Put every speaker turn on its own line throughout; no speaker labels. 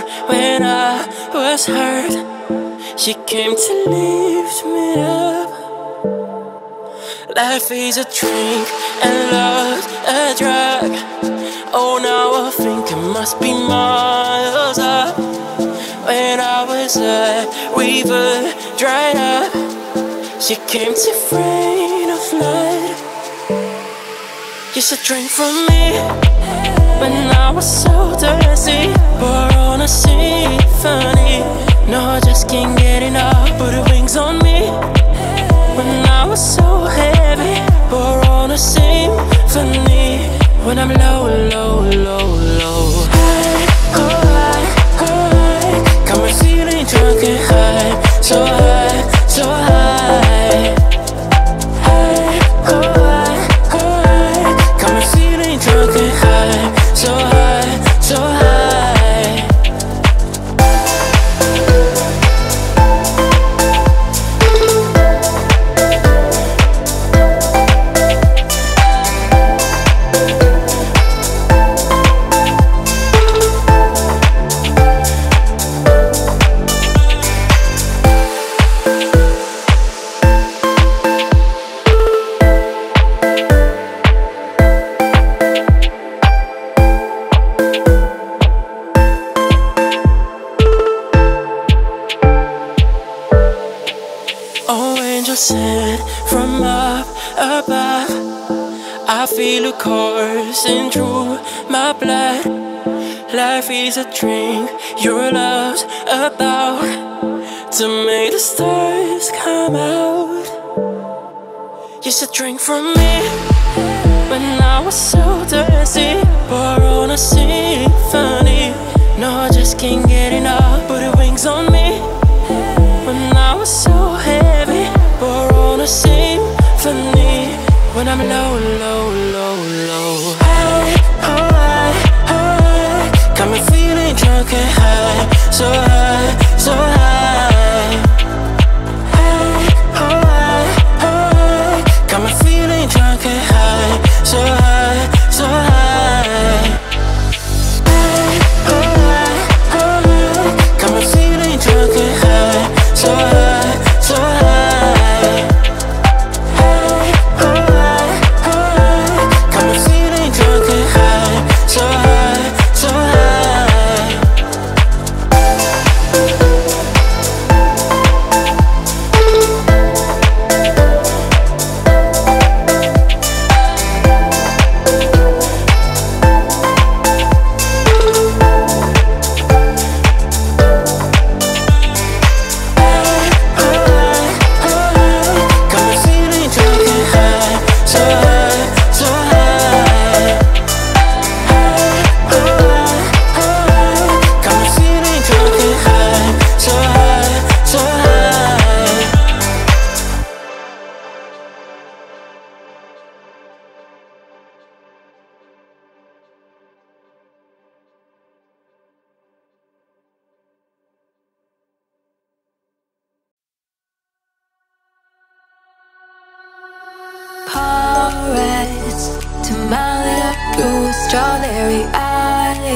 when I was hurt, she came to lift me up. Life is a drink and love a drug. Oh, now I think it must be miles up. When I was a river dried up, she came to rain a flood. Used to drink from me when I was so thirsty. Pour on a symphony. No, I just can't get enough. Put wings on me when I was so heavy. Pour on a symphony when I'm low, low, low, low. High, oh, high, high. Got me feeling drunk and high, so high, my blood. Life is a drink, your love's about to make the stars come out. Used to drink from me when I was so thirsty. Pour on a symphony. No, I just can't get enough. Put the wings on me when I was so heavy. Pour on a symphony when I'm low, low, low, low. So high,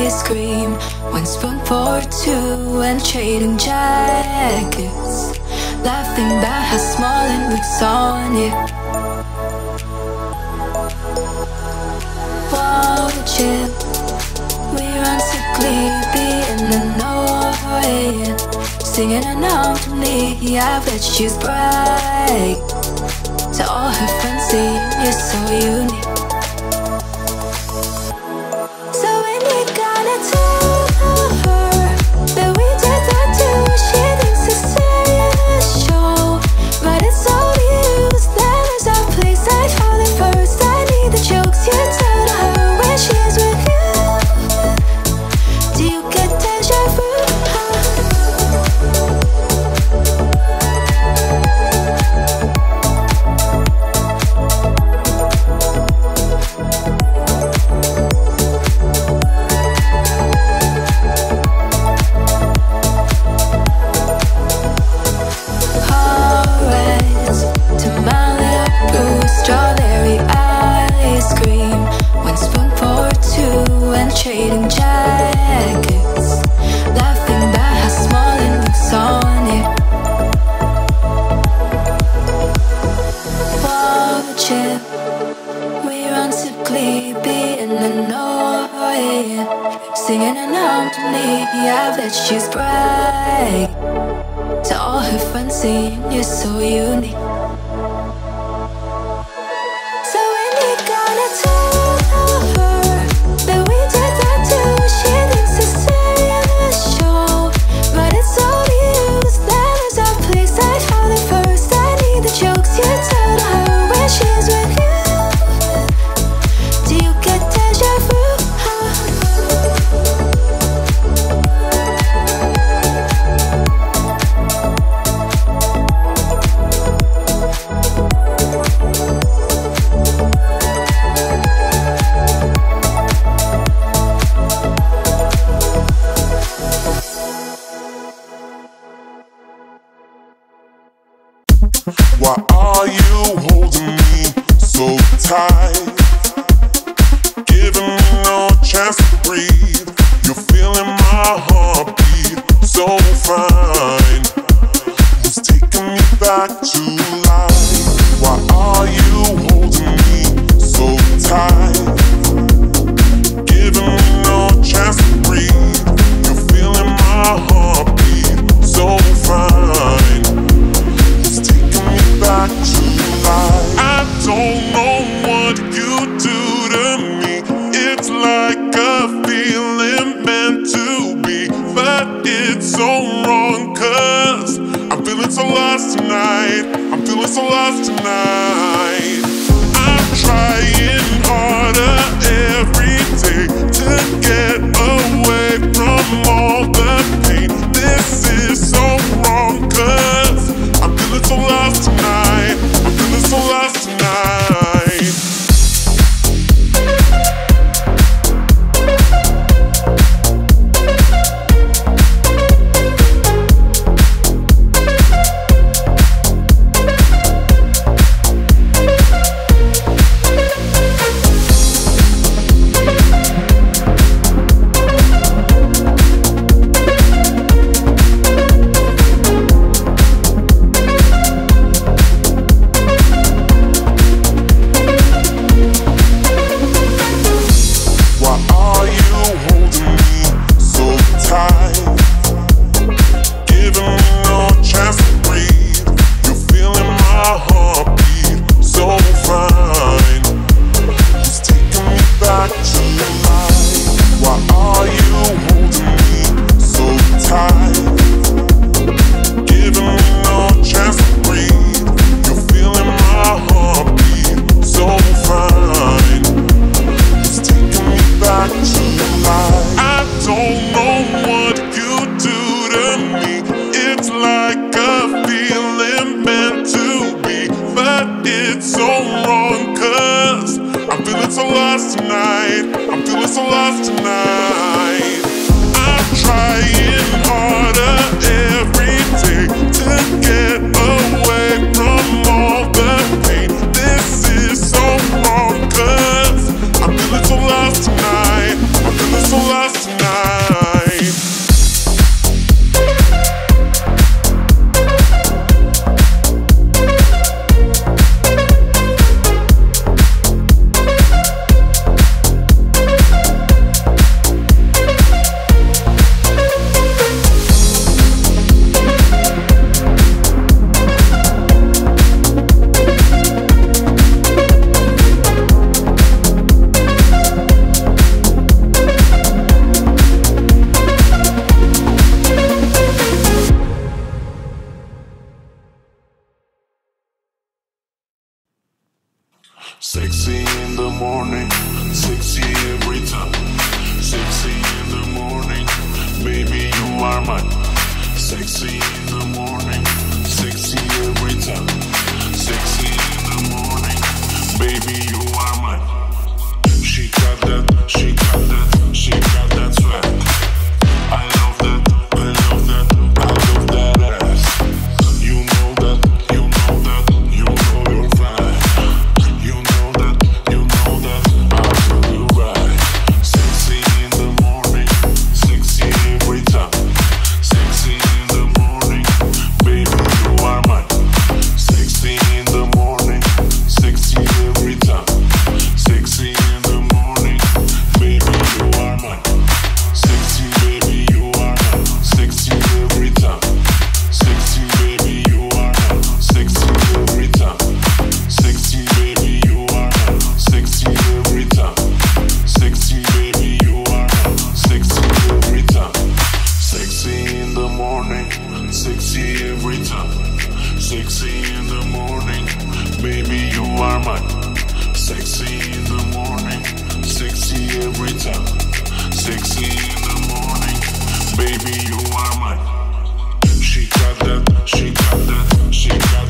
ice cream. One spoon for two and trading jackets. Laughing about how small it looks on you. Water chip, we run so sleepy in the north. Singing an harmony, I bet she's bright. To all her friends, saying you're so unique. ship. We run in being annoyed. Singing an harmony, yeah, that she's bright. To all her friends, saying you're so unique.
feeling so lost tonight. I'm feeling so lost tonight. heart baby, you are mine. She got that, she got that, she got that.